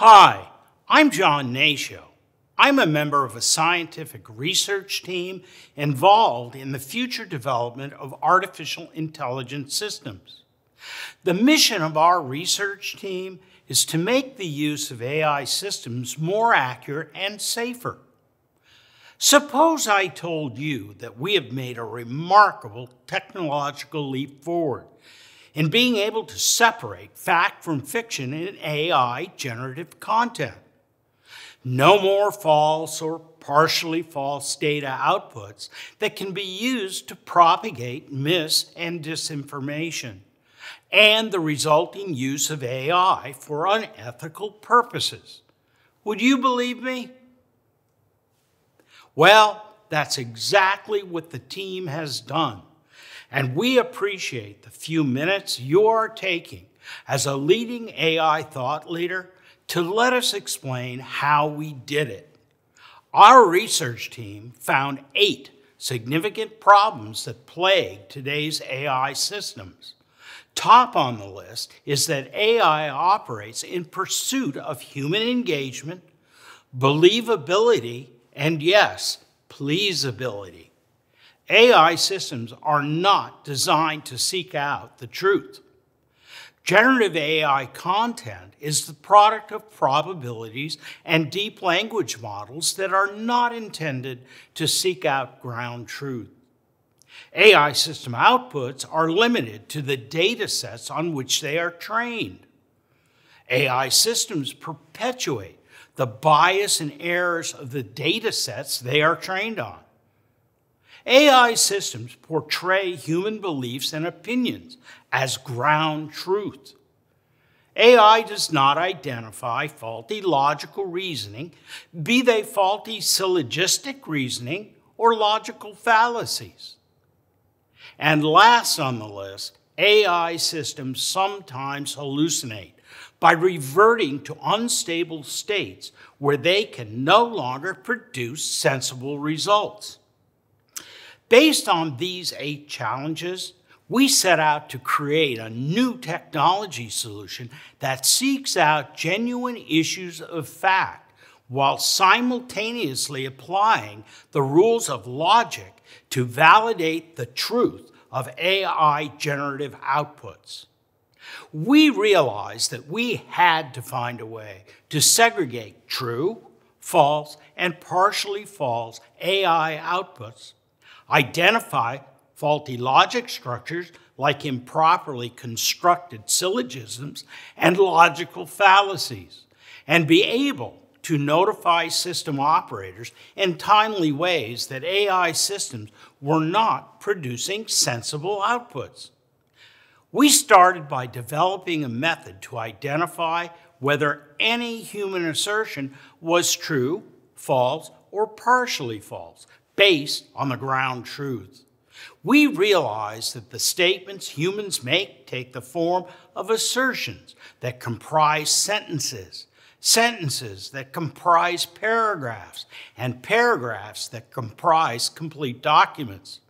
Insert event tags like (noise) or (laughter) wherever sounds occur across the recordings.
Hi, I'm John Hnatio. I'm a member of a scientific research team involved in the future development of artificial intelligence systems. The mission of our research team is to make the use of AI systems more accurate and safer. Suppose I told you that we have made a remarkable technological leap forward in being able to separate fact from fiction in AI generative content. No more false or partially false data outputs that can be used to propagate mis and disinformation, and the resulting use of AI for unethical purposes. Would you believe me? Well, that's exactly what the team has done. And we appreciate the few minutes you are taking as a leading AI thought leader to let us explain how we did it. Our research team found eight significant problems that plague today's AI systems. Top on the list is that AI operates in pursuit of human engagement, believability, and yes, pleasability. AI systems are not designed to seek out the truth. Generative AI content is the product of probabilities and deep language models that are not intended to seek out ground truth. AI system outputs are limited to the data sets on which they are trained. AI systems perpetuate the bias and errors of the data sets they are trained on. AI systems portray human beliefs and opinions as ground truth. AI does not identify faulty logical reasoning, be they faulty syllogistic reasoning or logical fallacies. And last on the list, AI systems sometimes hallucinate by reverting to unstable states where they can no longer produce sensible results. Based on these eight challenges, we set out to create a new technology solution that seeks out genuine issues of fact while simultaneously applying the rules of logic to validate the truth of AI generative outputs. We realized that we had to find a way to segregate true, false, and partially false AI outputs identify faulty logic structures like improperly constructed syllogisms and logical fallacies, and be able to notify system operators in timely ways that AI systems were not producing sensible outputs. We started by developing a method to identify whether any human assertion was true, false, or partially false, based on the ground truth. We realize that the statements humans make take the form of assertions that comprise sentences, sentences that comprise paragraphs, and paragraphs that comprise complete documents.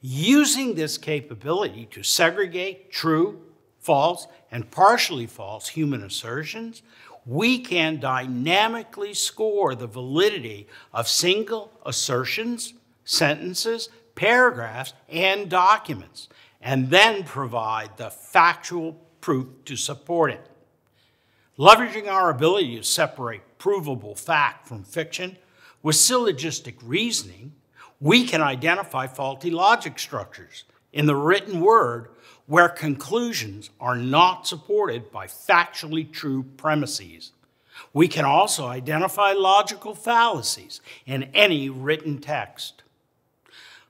Using this capability to segregate true, false, and partially false human assertions, we can dynamically score the validity of single assertions, sentences, paragraphs, and documents, and then provide the factual proof to support it. Leveraging our ability to separate provable fact from fiction with syllogistic reasoning, we can identify faulty logic structures in the written word where conclusions are not supported by factually true premises. We can also identify logical fallacies in any written text.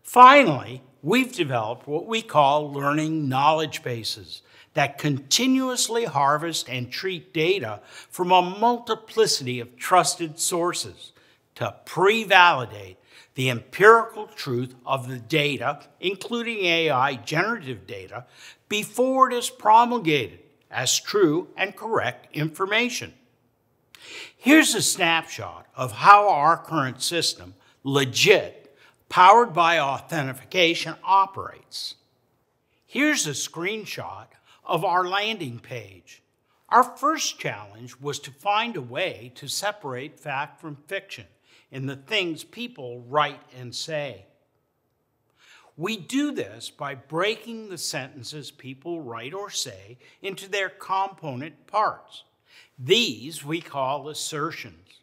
Finally, we've developed what we call learning knowledge bases that continuously harvest and treat data from a multiplicity of trusted sources to pre validate the empirical truth of the data, including AI generative data, before it is promulgated as true and correct information. Here's a snapshot of how our current system, legit, powered by Authentification, operates. Here's a screenshot of our landing page. Our first challenge was to find a way to separate fact from fiction in the things people write and say. We do this by breaking the sentences people write or say into their component parts. These we call assertions.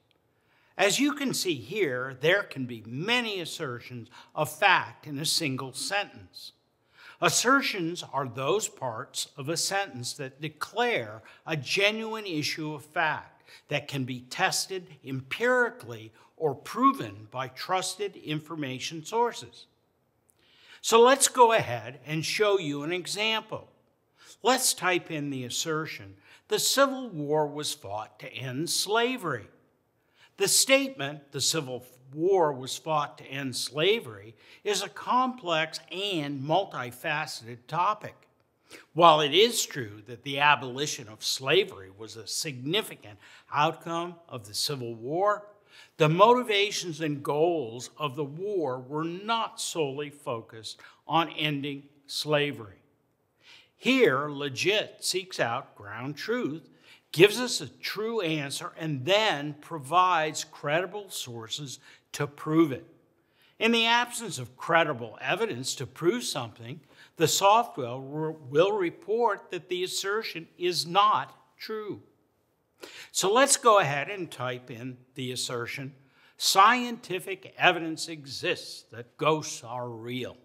As you can see here, there can be many assertions of fact in a single sentence. Assertions are those parts of a sentence that declare a genuine issue of fact that can be tested empirically or proven by trusted information sources. So let's go ahead and show you an example. Let's type in the assertion the Civil War was fought to end slavery. The statement, the Civil war was fought to end slavery is a complex and multifaceted topic. While it is true that the abolition of slavery was a significant outcome of the Civil War, the motivations and goals of the war were not solely focused on ending slavery. Here, Legit seeks out ground truth gives us a true answer, and then provides credible sources to prove it. In the absence of credible evidence to prove something, the software will report that the assertion is not true. So let's go ahead and type in the assertion scientific evidence exists that ghosts are real.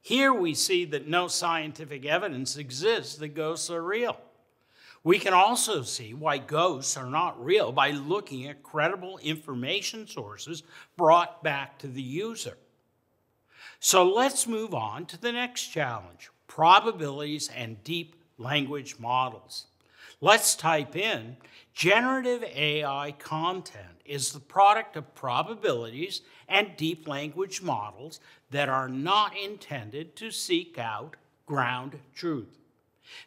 Here we see that no scientific evidence exists that ghosts are real. We can also see why ghosts are not real by looking at credible information sources brought back to the user. So let's move on to the next challenge probabilities and deep language models. Let's type in generative AI content is the product of probabilities and deep language models that are not intended to seek out ground truth.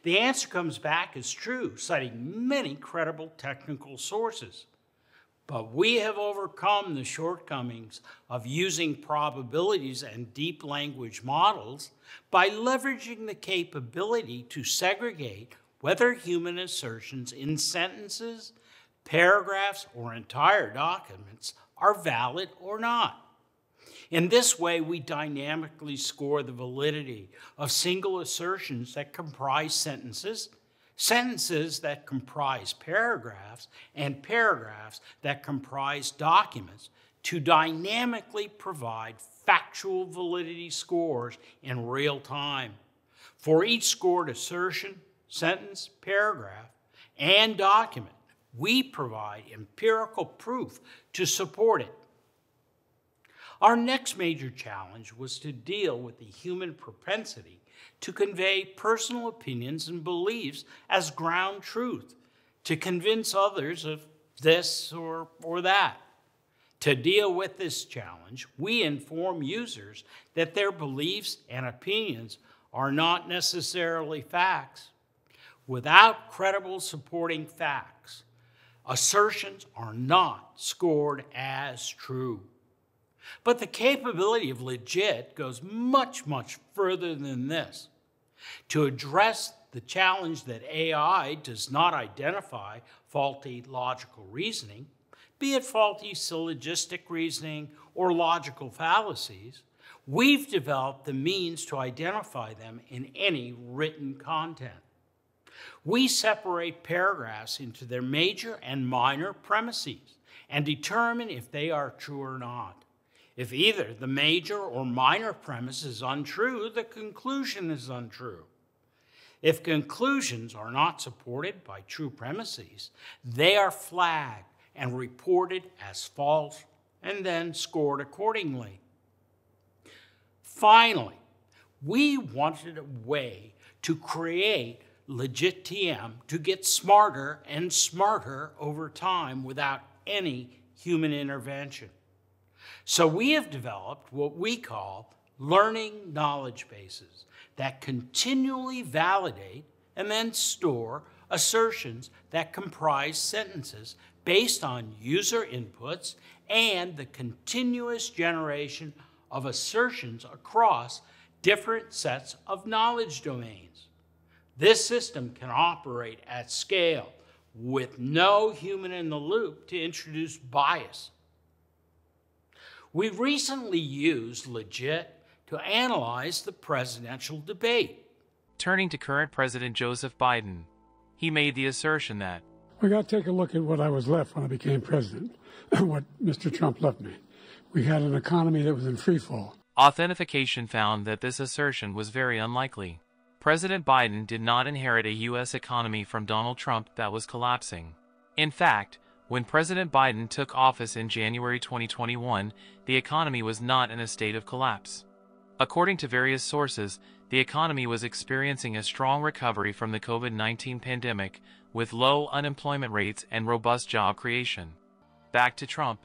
The answer comes back as true, citing many credible technical sources. But we have overcome the shortcomings of using probabilities and deep language models by leveraging the capability to segregate whether human assertions in sentences, paragraphs, or entire documents are valid or not. In this way, we dynamically score the validity of single assertions that comprise sentences, sentences that comprise paragraphs, and paragraphs that comprise documents to dynamically provide factual validity scores in real time. For each scored assertion, sentence, paragraph, and document, we provide empirical proof to support it our next major challenge was to deal with the human propensity to convey personal opinions and beliefs as ground truth, to convince others of this or, or that. To deal with this challenge, we inform users that their beliefs and opinions are not necessarily facts. Without credible supporting facts, assertions are not scored as true. But the capability of legit goes much, much further than this. To address the challenge that AI does not identify faulty logical reasoning, be it faulty syllogistic reasoning or logical fallacies, we've developed the means to identify them in any written content. We separate paragraphs into their major and minor premises and determine if they are true or not. If either the major or minor premise is untrue, the conclusion is untrue. If conclusions are not supported by true premises, they are flagged and reported as false and then scored accordingly. Finally, we wanted a way to create legit TM to get smarter and smarter over time without any human intervention. So we have developed what we call learning knowledge bases that continually validate and then store assertions that comprise sentences based on user inputs and the continuous generation of assertions across different sets of knowledge domains. This system can operate at scale with no human in the loop to introduce bias. We recently used Legit to analyze the presidential debate. Turning to current President Joseph Biden, he made the assertion that we got to take a look at what I was left when I became president, (clears throat) what Mr. Trump left me. We had an economy that was in free fall. Authentification found that this assertion was very unlikely. President Biden did not inherit a U.S. economy from Donald Trump that was collapsing. In fact, when President Biden took office in January 2021, the economy was not in a state of collapse. According to various sources, the economy was experiencing a strong recovery from the COVID 19 pandemic, with low unemployment rates and robust job creation. Back to Trump.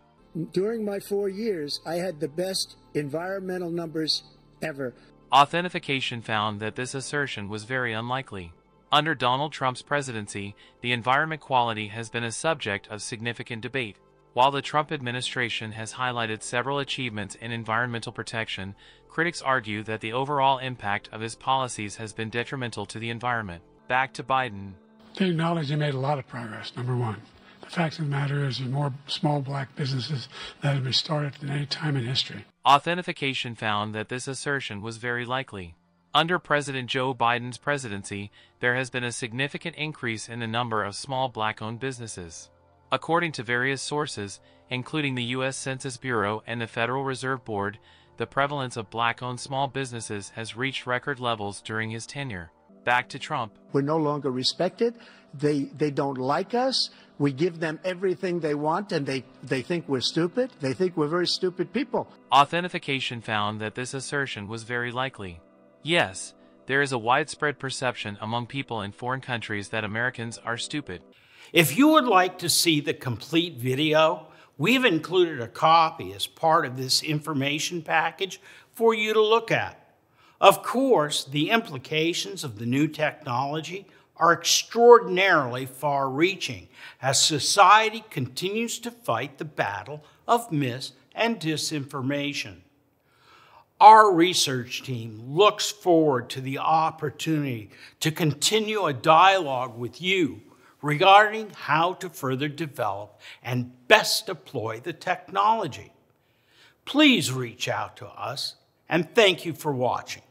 During my four years, I had the best environmental numbers ever. Authentification found that this assertion was very unlikely. Under Donald Trump's presidency, the environment quality has been a subject of significant debate. While the Trump administration has highlighted several achievements in environmental protection, critics argue that the overall impact of his policies has been detrimental to the environment. Back to Biden. They acknowledge they made a lot of progress, number one. The fact of the matter is, there's more small black businesses that have been started than any time in history. Authentification found that this assertion was very likely. Under President Joe Biden's presidency, there has been a significant increase in the number of small black-owned businesses. According to various sources, including the U.S. Census Bureau and the Federal Reserve Board, the prevalence of black-owned small businesses has reached record levels during his tenure. Back to Trump. We're no longer respected. They, they don't like us. We give them everything they want and they, they think we're stupid. They think we're very stupid people. Authentification found that this assertion was very likely. Yes, there is a widespread perception among people in foreign countries that Americans are stupid. If you would like to see the complete video, we've included a copy as part of this information package for you to look at. Of course, the implications of the new technology are extraordinarily far reaching as society continues to fight the battle of mis and disinformation. Our research team looks forward to the opportunity to continue a dialogue with you regarding how to further develop and best deploy the technology. Please reach out to us and thank you for watching.